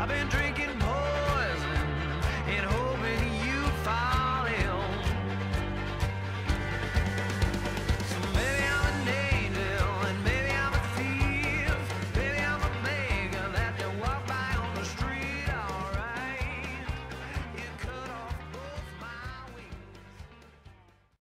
I've been drinking